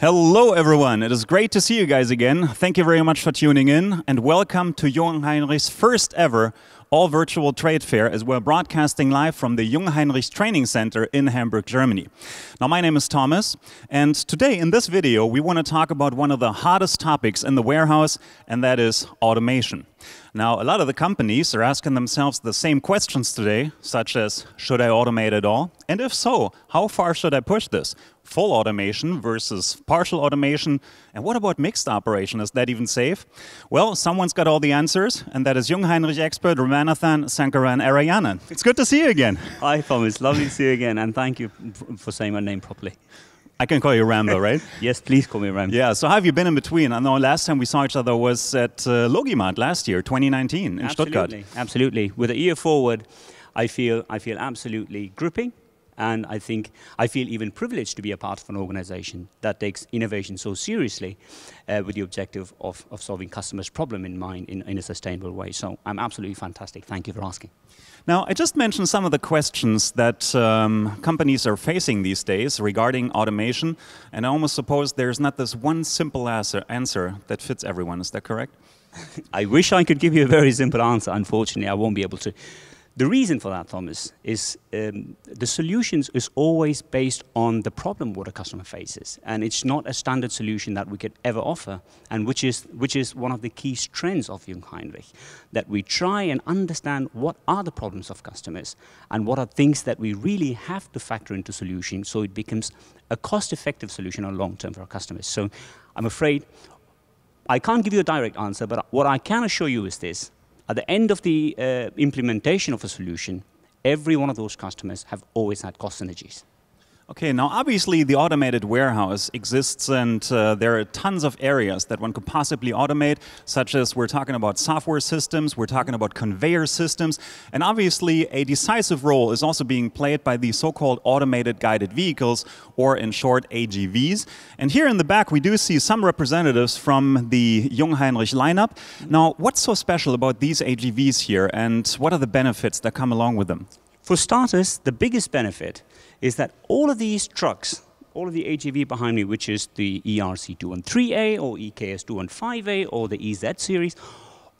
Hello, everyone. It is great to see you guys again. Thank you very much for tuning in, and welcome to Jungheinrich's first ever all virtual trade fair as we're broadcasting live from the Jungheinrich Training Center in Hamburg, Germany. Now, my name is Thomas, and today in this video, we want to talk about one of the hottest topics in the warehouse, and that is automation. Now, a lot of the companies are asking themselves the same questions today, such as should I automate it all? And if so, how far should I push this? Full automation versus partial automation? And what about mixed operation? Is that even safe? Well, someone's got all the answers, and that is Jungheinrich expert Ramanathan Sankaranarayanan. It's good to see you again. Hi, Thomas. Lovely to see you again, and thank you for saying my name properly. I can call you Rambo, right? yes, please call me Rambo. Yeah, so how have you been in between? I know last time we saw each other was at uh, LogiMAT last year, 2019 in absolutely, Stuttgart. Absolutely. Absolutely. With a year forward, I feel, I feel absolutely gripping and I think I feel even privileged to be a part of an organization that takes innovation so seriously uh, with the objective of, of solving customers' problem in mind in, in a sustainable way. So I'm absolutely fantastic. Thank you for asking. Now, I just mentioned some of the questions that um, companies are facing these days regarding automation, and I almost suppose there's not this one simple answer, answer that fits everyone. Is that correct? I wish I could give you a very simple answer. Unfortunately, I won't be able to. The reason for that, Thomas, is um, the solutions is always based on the problem what a customer faces, and it's not a standard solution that we could ever offer, and which is which is one of the key strengths of Jungheinrich, that we try and understand what are the problems of customers, and what are things that we really have to factor into solution, so it becomes a cost-effective solution on long term for our customers. So, I'm afraid I can't give you a direct answer, but what I can assure you is this at the end of the uh, implementation of a solution, every one of those customers have always had cost synergies. Okay, now obviously the automated warehouse exists and uh, there are tons of areas that one could possibly automate, such as we're talking about software systems, we're talking about conveyor systems, and obviously a decisive role is also being played by the so-called automated guided vehicles, or in short, AGVs. And here in the back we do see some representatives from the Jungheinrich lineup. Now, what's so special about these AGVs here and what are the benefits that come along with them? For starters, the biggest benefit is that all of these trucks, all of the AGV behind me, which is the ERC213A or EKS215A or the EZ series,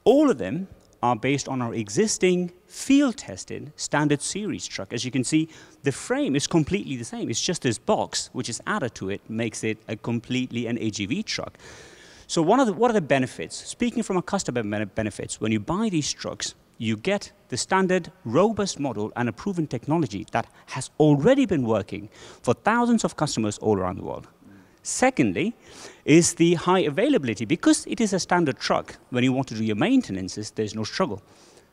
all of them are based on our existing field tested standard series truck. As you can see, the frame is completely the same. It's just this box, which is added to it, makes it a completely an AGV truck. So one of the, what are the benefits? Speaking from a customer benefits, when you buy these trucks, you get the standard robust model and a proven technology that has already been working for thousands of customers all around the world. Secondly, is the high availability. Because it is a standard truck, when you want to do your maintenances, there's no struggle.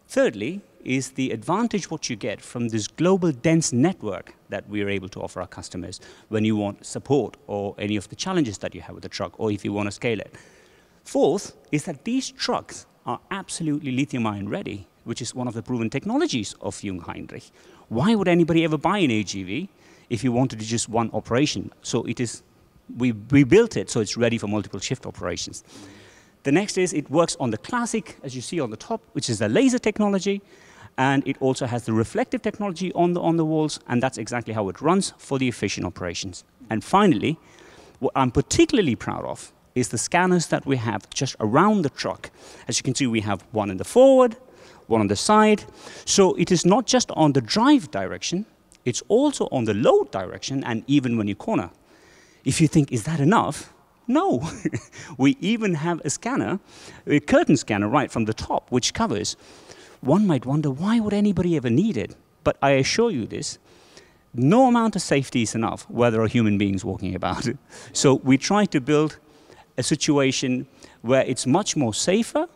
Thirdly, is the advantage what you get from this global dense network that we are able to offer our customers when you want support or any of the challenges that you have with the truck or if you want to scale it. Fourth is that these trucks are absolutely lithium ion ready which is one of the proven technologies of Jungheinrich. Why would anybody ever buy an AGV if you wanted to just one operation? So it is, we, we built it so it's ready for multiple shift operations. The next is it works on the classic, as you see on the top, which is the laser technology, and it also has the reflective technology on the, on the walls, and that's exactly how it runs for the efficient operations. And finally, what I'm particularly proud of is the scanners that we have just around the truck. As you can see, we have one in the forward, one on the side. So it is not just on the drive direction, it's also on the load direction and even when you corner. If you think, is that enough? No. we even have a scanner, a curtain scanner right from the top, which covers. One might wonder, why would anybody ever need it? But I assure you this, no amount of safety is enough where there are human beings walking about. so we try to build a situation where it's much more safer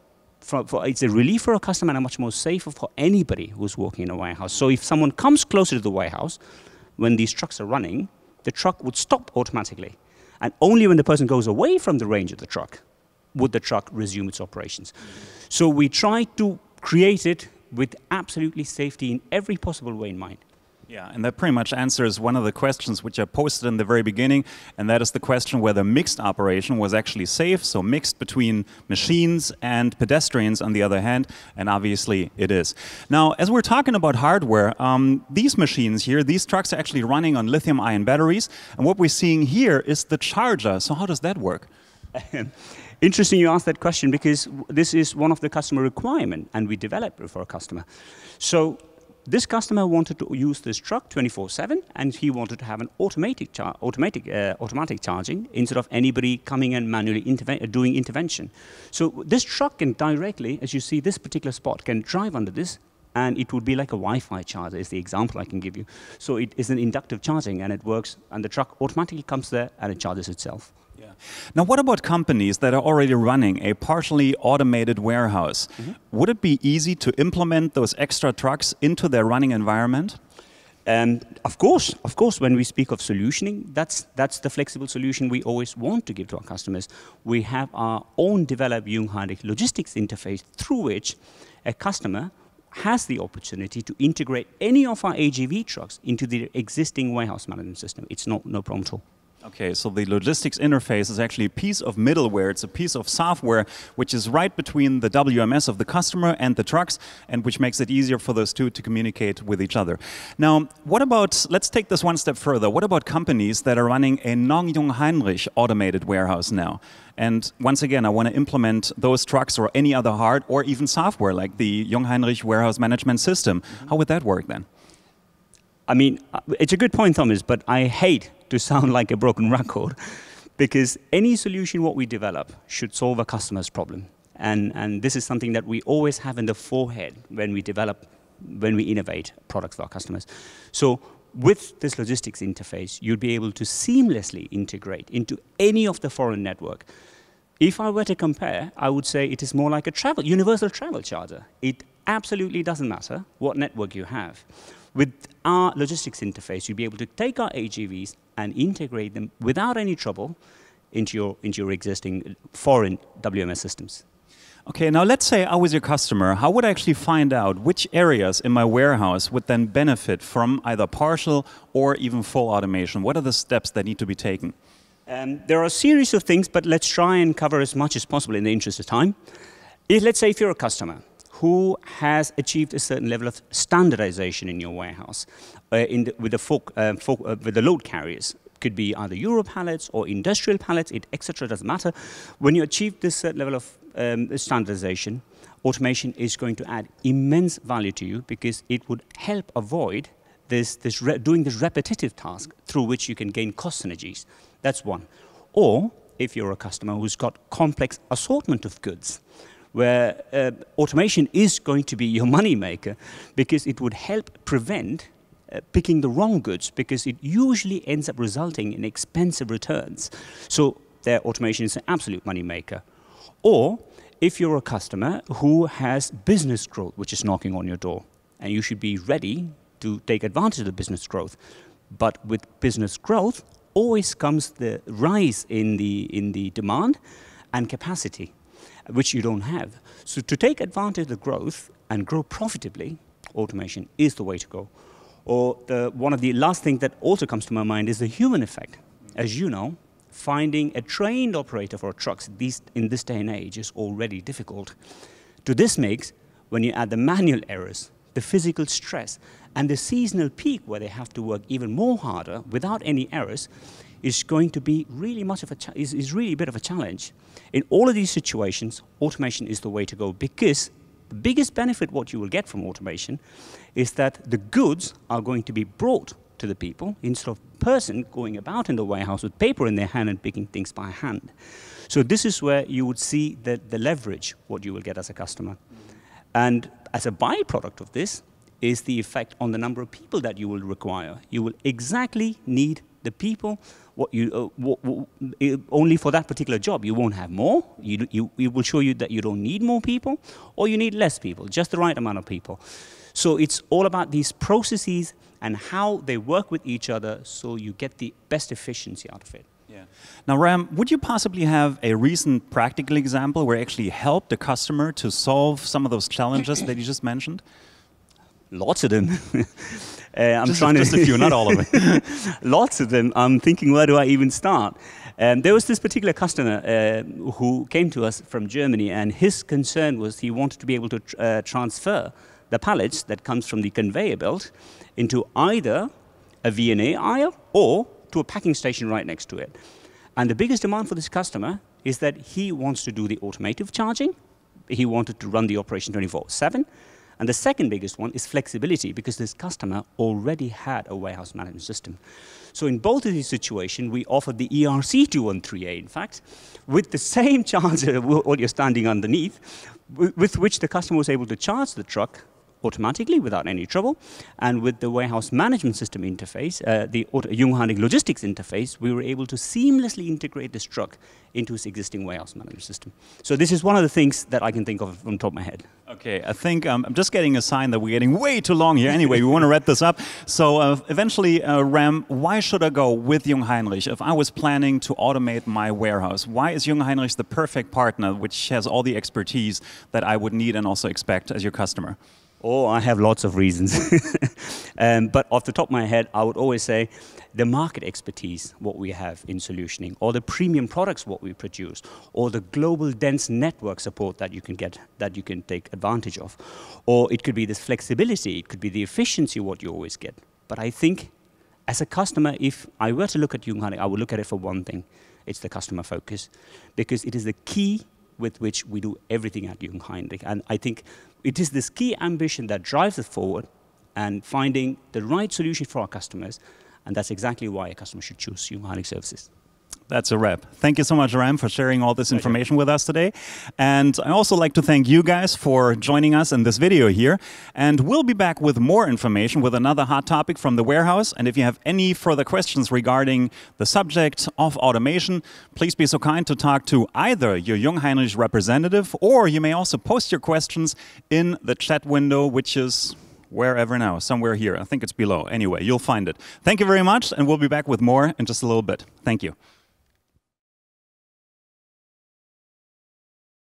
for, for, it's a relief for a customer and much more safer for anybody who's working in a warehouse. So if someone comes closer to the warehouse, when these trucks are running, the truck would stop automatically. And only when the person goes away from the range of the truck would the truck resume its operations. So we try to create it with absolutely safety in every possible way in mind. Yeah, and that pretty much answers one of the questions which I posted in the very beginning, and that is the question whether mixed operation was actually safe, so mixed between machines and pedestrians on the other hand, and obviously it is. Now, as we're talking about hardware, um, these machines here, these trucks are actually running on lithium ion batteries, and what we're seeing here is the charger. So how does that work? Interesting you asked that question because this is one of the customer requirement and we developed it for a customer. So this customer wanted to use this truck 24/7, and he wanted to have an automatic, automatic, uh, automatic charging instead of anybody coming and manually interve uh, doing intervention. So this truck can directly, as you see, this particular spot can drive under this, and it would be like a Wi-Fi charger. Is the example I can give you. So it is an inductive charging, and it works, and the truck automatically comes there and it charges itself. Yeah. Now, what about companies that are already running a partially automated warehouse? Mm -hmm. Would it be easy to implement those extra trucks into their running environment? Um, of course, of course, when we speak of solutioning, that's, that's the flexible solution we always want to give to our customers. We have our own developed Jungheinrich logistics interface through which a customer has the opportunity to integrate any of our AGV trucks into the existing warehouse management system. It's not no problem at all. Okay, so the logistics interface is actually a piece of middleware. It's a piece of software which is right between the WMS of the customer and the trucks, and which makes it easier for those two to communicate with each other. Now, what about, let's take this one step further. What about companies that are running a non-Jungheinrich automated warehouse now? And once again, I want to implement those trucks or any other hard or even software like the Jungheinrich warehouse management system. How would that work then? I mean, it's a good point, Thomas, but I hate to sound like a broken record because any solution what we develop should solve a customer's problem. And, and this is something that we always have in the forehead when we develop, when we innovate products for our customers. So with this logistics interface, you'd be able to seamlessly integrate into any of the foreign network. If I were to compare, I would say it is more like a travel, universal travel charter. It absolutely doesn't matter what network you have. With our logistics interface, you'll be able to take our AGVs and integrate them without any trouble into your, into your existing foreign WMS systems. Okay, now let's say I was your customer. How would I actually find out which areas in my warehouse would then benefit from either partial or even full automation? What are the steps that need to be taken? Um, there are a series of things, but let's try and cover as much as possible in the interest of time. If, let's say if you're a customer who has achieved a certain level of standardization in your warehouse uh, in the, with, the folk, uh, folk, uh, with the load carriers. Could be either Euro pallets or industrial pallets, it, etc. Doesn't matter. When you achieve this certain level of um, standardization, automation is going to add immense value to you because it would help avoid this, this doing this repetitive task through which you can gain cost synergies. That's one. Or if you're a customer who's got complex assortment of goods, where uh, automation is going to be your money maker because it would help prevent uh, picking the wrong goods because it usually ends up resulting in expensive returns. So their automation is an absolute money maker. Or if you're a customer who has business growth which is knocking on your door and you should be ready to take advantage of the business growth. But with business growth always comes the rise in the, in the demand and capacity which you don't have. So to take advantage of the growth and grow profitably, automation is the way to go. Or the, one of the last things that also comes to my mind is the human effect. As you know, finding a trained operator for trucks these, in this day and age is already difficult. To this makes, when you add the manual errors, the physical stress, and the seasonal peak where they have to work even more harder without any errors, is going to be really much of a is, is really a bit of a challenge. In all of these situations, automation is the way to go because the biggest benefit what you will get from automation is that the goods are going to be brought to the people instead of person going about in the warehouse with paper in their hand and picking things by hand. So this is where you would see the, the leverage what you will get as a customer. And as a byproduct of this is the effect on the number of people that you will require. You will exactly need the people what you uh, what, what, only for that particular job. You won't have more. You, you, it will show you that you don't need more people, or you need less people, just the right amount of people. So it's all about these processes and how they work with each other, so you get the best efficiency out of it. Yeah. Now, Ram, would you possibly have a recent practical example where you actually helped the customer to solve some of those challenges that you just mentioned? Lots of them. uh, I'm just, trying to. Just a few, not all of them. Lots of them. I'm thinking, where do I even start? Um, there was this particular customer uh, who came to us from Germany, and his concern was he wanted to be able to tr uh, transfer the pallets that comes from the conveyor belt into either a VNA aisle or to a packing station right next to it. And the biggest demand for this customer is that he wants to do the automotive charging. He wanted to run the operation 24 7. And the second biggest one is flexibility because this customer already had a warehouse management system. So in both of these situations, we offered the ERC213A, in fact, with the same charger, what you're standing underneath, with which the customer was able to charge the truck automatically without any trouble. And with the warehouse management system interface, uh, the Jungheinrich logistics interface, we were able to seamlessly integrate this truck into its existing warehouse management system. So this is one of the things that I can think of from top of my head. Okay, I think um, I'm just getting a sign that we're getting way too long here. Anyway, we want to wrap this up. So uh, eventually, uh, Ram, why should I go with Jungheinrich if I was planning to automate my warehouse? Why is Jungheinrich the perfect partner, which has all the expertise that I would need and also expect as your customer? Oh, I have lots of reasons. um, but off the top of my head, I would always say the market expertise, what we have in solutioning, or the premium products, what we produce, or the global dense network support that you can get, that you can take advantage of. Or it could be this flexibility, it could be the efficiency, what you always get. But I think as a customer, if I were to look at Jungheinrich, I would look at it for one thing. It's the customer focus, because it is the key with which we do everything at Jungheinrich. And I think it is this key ambition that drives us forward and finding the right solution for our customers. And that's exactly why a customer should choose Jungheinrich services. That's a wrap. Thank you so much, Ram, for sharing all this information with us today. And I also like to thank you guys for joining us in this video here. And we'll be back with more information with another hot topic from the warehouse. And if you have any further questions regarding the subject of automation, please be so kind to talk to either your Jungheinrich representative or you may also post your questions in the chat window, which is wherever now, somewhere here. I think it's below. Anyway, you'll find it. Thank you very much, and we'll be back with more in just a little bit. Thank you.